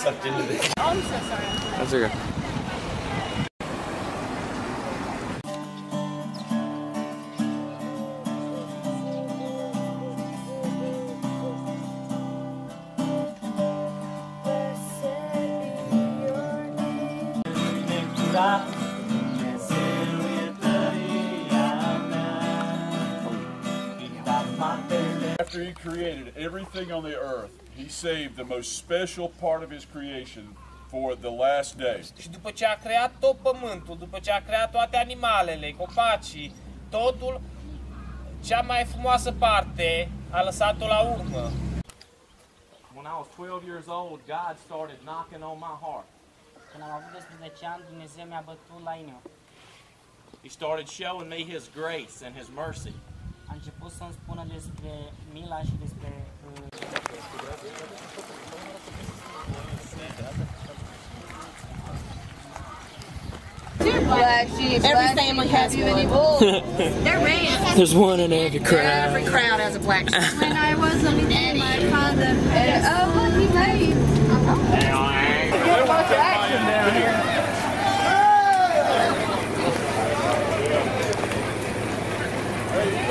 sucked into this. Oh, I'm so sorry. That's okay. After he created everything on the earth, he saved the most special part of his creation for the last day. Și după ce a creat tot pământul, după ce a creat toate animalele, copacii, totul, cea mai frumoasă parte a lăsat-o la urmă. When I was 12 years old, God started knocking on my heart. Când am avut 12 ani, Dumnezeu mi-a bătut la inimă. He started showing me His grace and His mercy. A început să-mi spună despre mila și despre uh, Black sheep. Every family has one. They're ran. There's one in every crowd. Every crowd has a black sheep. when I was living in my father. And, oh, look, he made. Corey,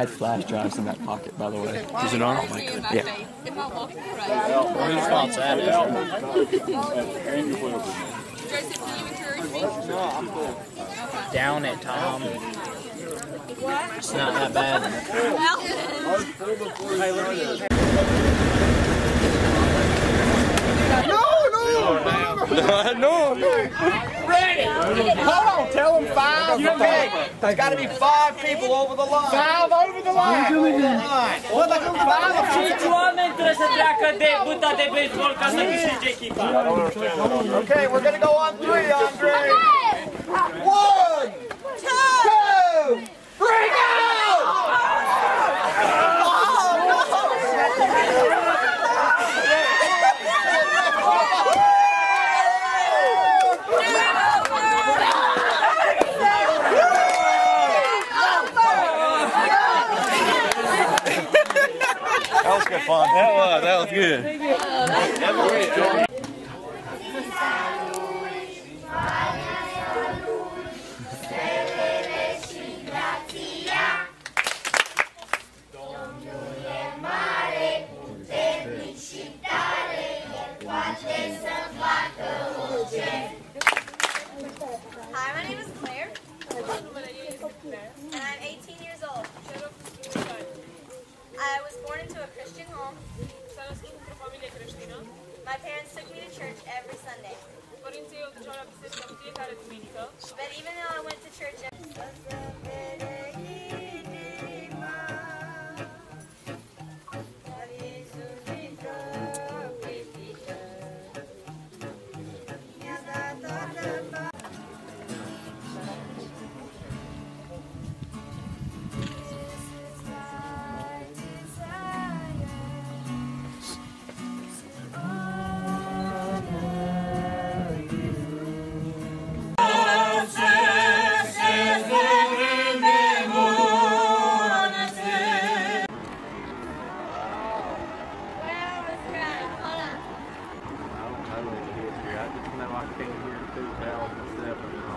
I had flash drives in that pocket, by the way. Is it on? Oh my god. Yeah. If I walk right. Whose fault's that is? Joseph, can you encourage me? Down it, Tom. It's not that bad. Hold on, tell them five. There's got to be five people over the line. Five over the line. Well, like five Cinci oameni trebuie să treacă de buta de baseball ca să câștige echipa. Okay, we're gonna go on three, Andre. One, good fun. That was. That was good. My parents took me to church every Sunday. But even though I went to church I don't know I came here in 2007.